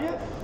Australia?